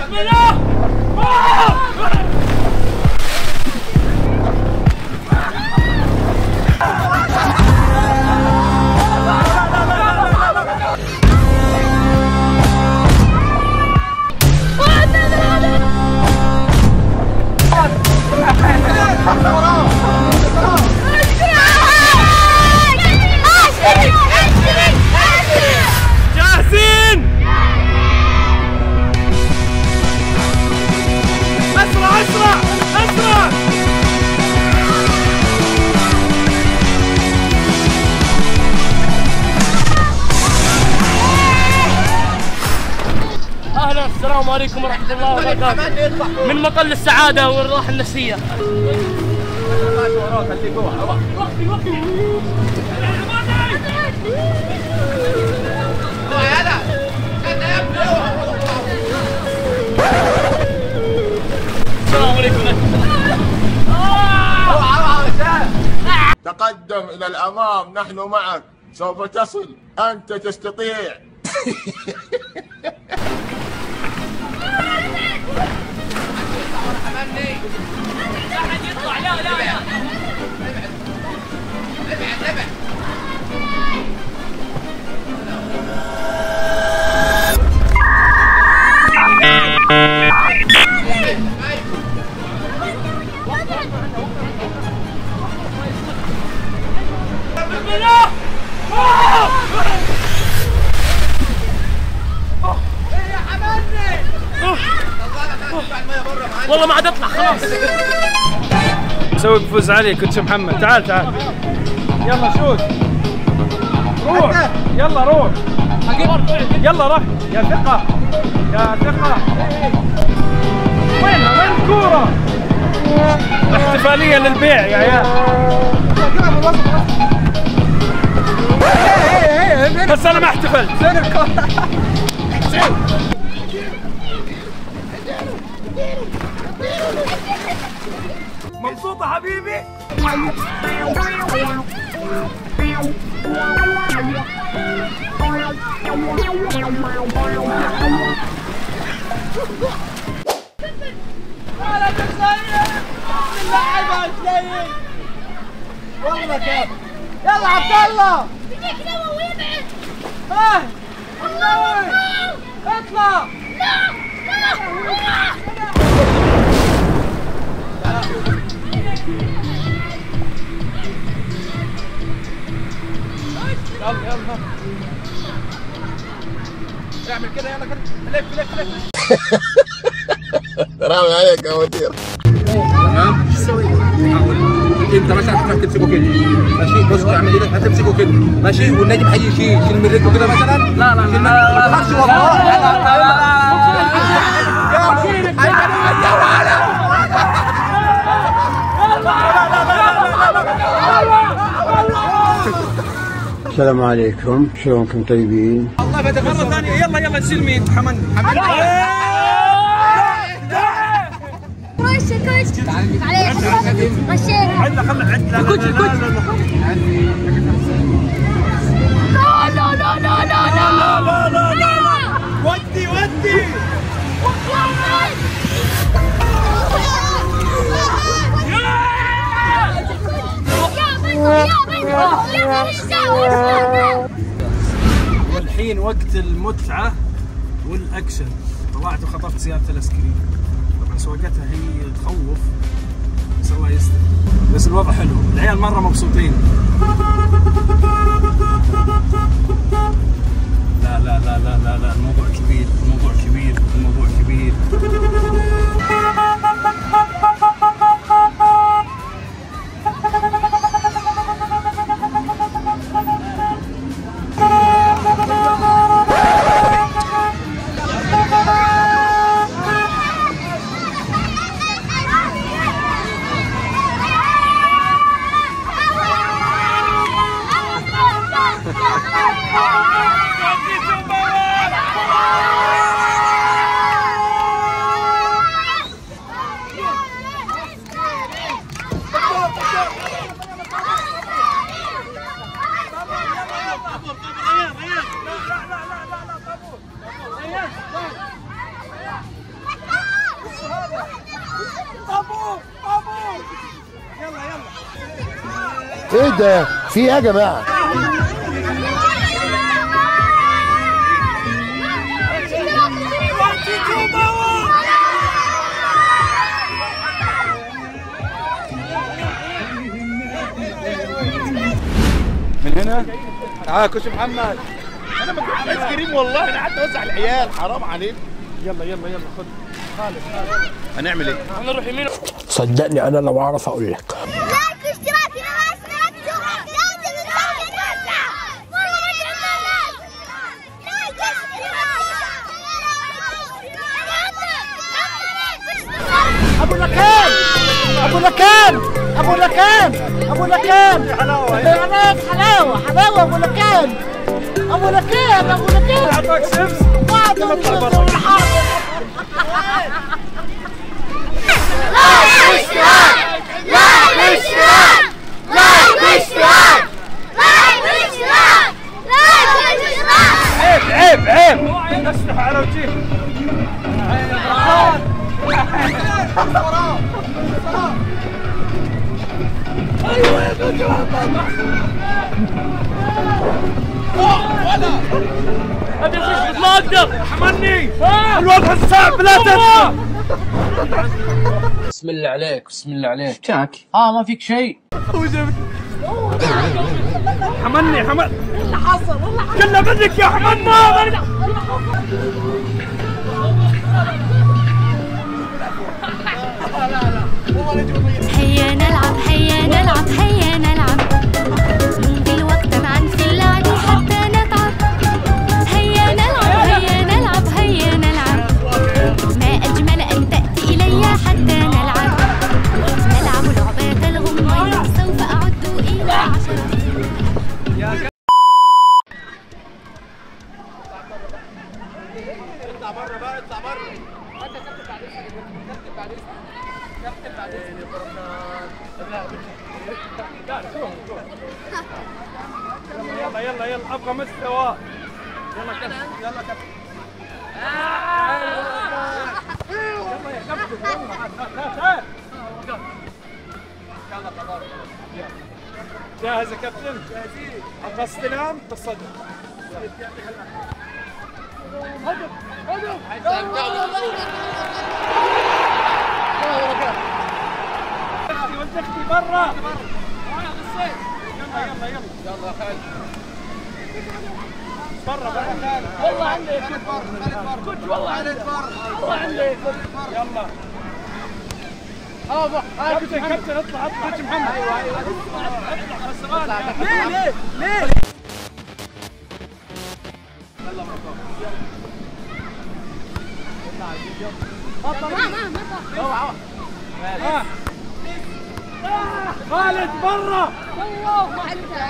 بسم الله أهلا السلام عليكم ورحمة الله وبركاته. من مطل السعادة والراحة النفسية. السلام تقدم إلى الأمام نحن معك. سوف تصل. أنت تستطيع. لا لا. والله ما عاد أطلع خلاص. مسوي بفوز عليك كنت محمد؟ تعال تعال. يلا شوت. روح. يلا روح. يلا روح. يا ثقة. يا ثقة. وين؟ وين الكورة احتفالية للبيع يا عيال. أنا ما احتفلت مبسوطة حبيبي؟ يلا عبد الله. ها اطلع. رامي عليك يا مدير. انت مثلا هتروح تمسكه كده ماشي بص اعمل إيه هتمسكه كده ماشي والناجم هيجي يشيل شيل من رجله كده مثلا. لا لا لا ما تخافش والله لا. لا لا السلام عليكم. شلونكم طيبين؟ الله بدأ مرة ثانية. يلا يلا نشيل مين؟ حمد حمد كويس كويس عليه غشينا عندنا خلنا عندنا كوتش كوتش لا لا لا لا لا لا ودي ودي. والحين وقت المتعة والأكشن. طلعت وخطفت سيارة الأسكرين طبعا سواقتها هي تخوف بس الله يستر بس الوضع حلو. العيال مرة مبسوطين. لا لا لا لا لا لا الموضوع كبير الموضوع كبير. إيه ده؟ في إيه يا جماعة؟ من هنا؟ تعال كوتش محمد. أنا ما كنتش ايس كريم والله أنا قعدت أوزع العيال. حرام عليك. يلا يلا يلا خد. هنعمل إيه؟ نروح يمين. صدقني أنا لو أعرف أقول لك. أبو لكان أبو لكان أبو لكان. حلاوة حلاوة حلاوه أبو لكان أبو لكان. أبو لكان. اعطاك سبس بعد يلا اطلع برا. عيب عيب عيب. ما أقدر الوضع لا بسم الله عليك بسم الله عليك جاك آه ما فيك شيء حمني حمن اللي حصل كله منك يا حمنا هيا نلعب هيا نلعب هيا نلعب. نمضي الوقت معا في اللعب حتى نتعب. هيا نلعب هيا نلعب هيا نلعب. ما أجمل أن تأتي إلي حتى نلعب. نلعب لعبات الغميض سوف أعد إلى عشرة. يلا يلا يلا أبغى مستوى يلا كابتن يلا كابتن يلا يا كابتن يلا يلا خلاص جاهز يا كابتن؟ جاهزين أبغى استلام بالصدر هدف برا. يلا يلا يلا يلا خالد برا برا خالد والله عندي كنت والله عندي. والله عندي. يلا. كابتن كابتن اطلع اطلع. كوتش محمد. أيوه أيوه. اطلع ليه ليه ليه؟ ها. خالد برا. والله ما علمتها